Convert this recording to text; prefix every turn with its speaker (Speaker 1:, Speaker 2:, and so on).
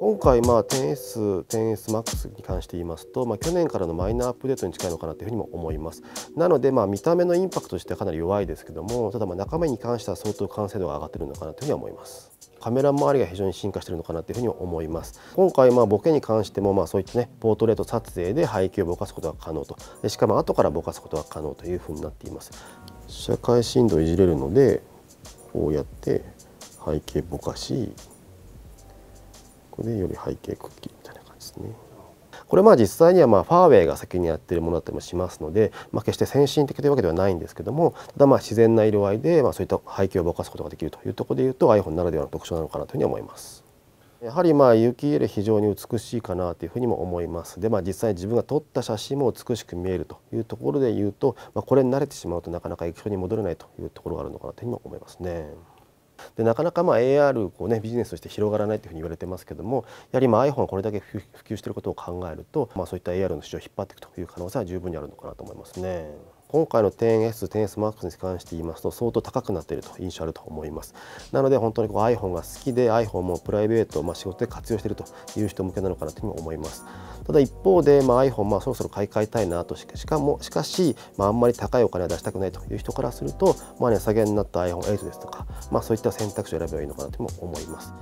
Speaker 1: 今回、まあ、10S、10SMAX に関して言いますと、まあ、去年からのマイナーアップデートに近いのかなというふうにも思います。なので、まあ、見た目のインパクトとしてはかなり弱いですけども、ただまあ中身に関しては相当完成度が上がっているのかなというふうには思います。カメラ周りが非常に進化しているのかなというふうに思います今回まあボケに関してもまあそういったねポートレート撮影で背景をぼかすことが可能とでしかも後からぼかすことが可能というふうになっています社会深度いじれるのでこうやって背景ぼかしこれでより背景クッキーみたいな感じですねこれまあ実際にはまあファーウェイが先にやってるものだったりもしますので、まあ、決して先進的というわけではないんですけどもただまあ自然な色合いでまあそういった背景をぼかすことができるというところでいうと iPhone ならではの特徴なのかなというふうに思います。やはりまあ有機 EL 非常に美しいかなというふうにも思います。でまあ実際自分が撮った写真も美しく見えるというところで言うと、まあ、これに慣れてしまうとなかなか液晶に戻れないというところがあるのかなというふうにも思いますね。でなかなかまあ AR こう、ね、ビジネスとして広がらないというふうに言われてますけどもやはりまあ iPhone これだけ普及していることを考えると、まあ、そういった AR の市場を引っ張っていくという可能性は十分にあるのかなと思いますね。今回の 10S、10SMAX に関して言いますと相当高くなっていると印象あると思います。なので本当にこう iPhone が好きで iPhone もプライベート、まあ、仕事で活用しているという人向けなのかなというふうに思います。ただ一方で、まあ、iPhone、まあ、そろそろ買い替えたいなとしかもしかし、まあ、あんまり高いお金は出したくないという人からすると、まあね、下げになった iPhone8 ですとか、まあ、そういった選択肢を選べばいいのかなとも思います。